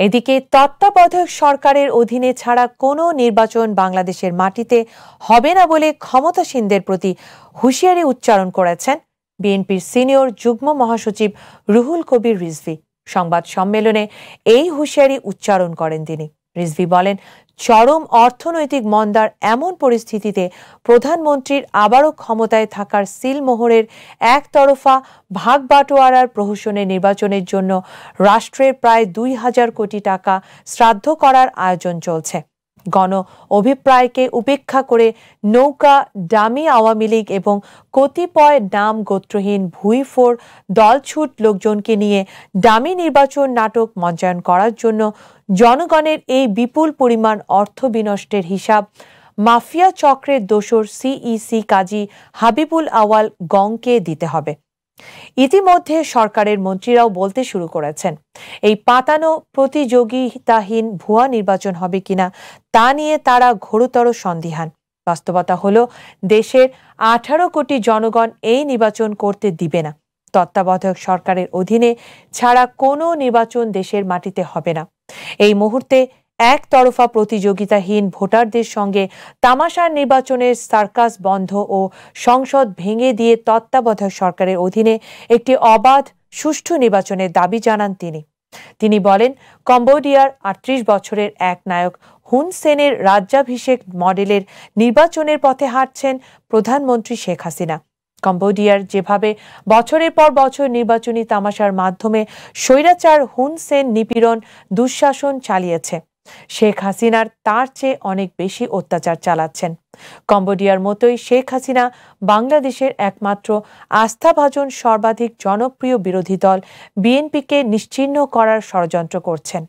এদিকে তত্ত্বাবধায়ক সরকারের অধীনে ছাড়া কোনো নির্বাচন বাংলাদেশের মাটিতে হবে না বলে ক্ষমতাসীনদের প্রতি হুঁশিয়ারি উচ্চারণ করেছেন বিএনপির সিনিয়র যুগ্ম মহাসচিব রুহুল কবির রিজভি। সংবাদ সম্মেলনে এই হুঁশিয়ারি উচ্চারণ করেন তিনি। রিজভি বলেন, চরম অর্থনৈতিক মন্দার এমন পরিস্থিতিতে প্রধানমন্ত্রীর আবারও ক্ষমতায় থাকার সিলমোহরের একতরফা ভাগ বাটোয়ারার প্রহসনে নির্বাচনের জন্য রাষ্ট্রের প্রায় দুই হাজার কোটি টাকা শ্রাদ্ধ করার আয়োজন চলছে। গণ অভিপ্রায়কে উপেক্ষা করে নৌকা, ডামি আওয়ামী লীগ এবং কতিপয় নাম গোত্রহীন ভুইফোর দলছুট লোকজনকে নিয়ে ডামি নির্বাচন নাটক মঞ্চায়ন করার জন্য জনগণের এই বিপুল পরিমাণ অর্থ বিনষ্টের হিসাব, মাফিয়া চক্রের দোসর সিইসি কাজী হাবিবুল আওয়াল গংকে দিতে হবে। ইতিমধ্যে সরকারের মন্ত্রীরাও বলতে শুরু করেছেন, এই পাতানো প্রতিযোগিতাহীন ভুয়া নির্বাচন হবে কিনা তা নিয়ে তারা ঘোরতর সন্দিহান। বাস্তবতা হলো, দেশের আঠারো কোটি জনগণ এই নির্বাচন করতে দিবে না। তত্ত্বাবধায়ক সরকারের অধীনে ছাড়া কোনো নির্বাচন দেশের মাটিতে হবে না। এই মুহূর্তে একতরফা প্রতিযোগিতাহীন ভোটারদের সঙ্গে তামাশার নির্বাচনের সার্কাস বন্ধ ও সংসদ ভেঙে দিয়ে তত্ত্বাবধায়ক সরকারের অধীনে একটি অবাধ, সুষ্ঠু নির্বাচনের দাবি জানান তিনি। তিনি বলেন, কম্বোডিয়ার আটত্রিশ বছরের এক নায়ক হুন সেনের রাজ্যাভিষেক মডেলের নির্বাচনের পথে হাঁটছেন প্রধানমন্ত্রী শেখ হাসিনা। কম্বোডিয়ার যেভাবে বছরের পর বছর নির্বাচনী তামাশার মাধ্যমে স্বৈরাচার হুন সেন নিপীড়ন, দুঃশাসন চালিয়েছে শেখ হাসিনার তার চেয়ে অনেক বেশি অত্যাচার চালাচ্ছেন। কম্বোডিয়ার মতোই শেখ হাসিনা বাংলাদেশের একমাত্র আস্থাভাজন সর্বাধিক জনপ্রিয় বিরোধী দল বিএনপিকে নিশ্চিহ্ন করার ষড়যন্ত্র করছেন।